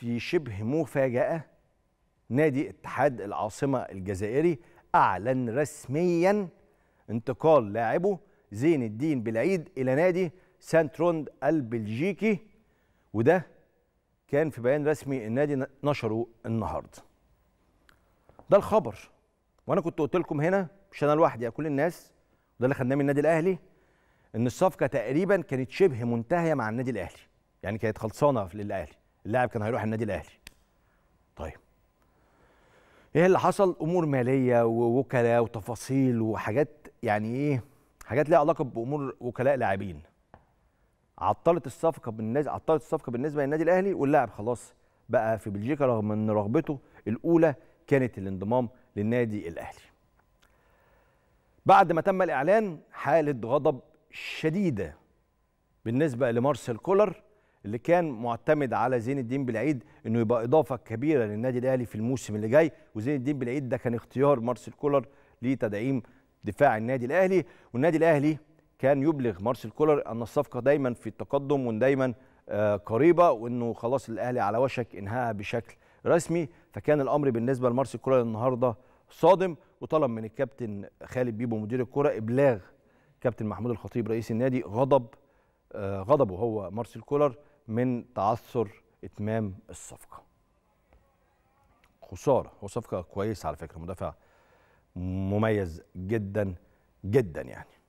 في شبه مفاجأة نادي اتحاد العاصمة الجزائري أعلن رسميا انتقال لاعبه زين الدين بلعيد إلى نادي سانت تروند البلجيكي وده كان في بيان رسمي النادي نشره النهارده. ده الخبر. وأنا كنت قلت لكم هنا مش أنا لوحدي يا كل الناس. وده اللي خدناه من النادي الأهلي إن الصفقة تقريبا كانت شبه منتهية مع النادي الأهلي. يعني كانت خلصانة للأهلي. اللاعب كان هيروح النادي الأهلي. طيب. إيه اللي حصل؟ أمور مالية ووكلاء وتفاصيل وحاجات يعني إيه حاجات ليها علاقة بأمور وكلاء لاعبين. عطلت الصفقة بالنسبة عطلت الصفقة بالنسبة للنادي الأهلي واللاعب خلاص بقى في بلجيكا رغم إن رغبته الأولى كانت الانضمام للنادي الأهلي. بعد ما تم الإعلان حالة غضب شديدة بالنسبة لمارسيل كولر اللي كان معتمد على زين الدين بالعيد إنه يبقى إضافة كبيرة للنادي الأهلي في الموسم اللي جاي. وزين الدين بالعيد ده كان اختيار مارسيل كولر لتدعيم دفاع النادي الأهلي. والنادي الأهلي كان يبلغ مارسيل كولر أن الصفقة دايما في التقدم ودايما آه قريبة وإنه خلاص الأهلي على وشك انهائها بشكل رسمي. فكان الأمر بالنسبة لمارسيل كولر النهارده صادم. وطلب من الكابتن خالد بيبو مدير الكرة إبلاغ كابتن محمود الخطيب رئيس النادي غضب غضبه هو مارسيل كولر من تعثر إتمام الصفقة. خسارة. هو صفقة كويسة على فكرة مدافع مميز جدا جدا يعني.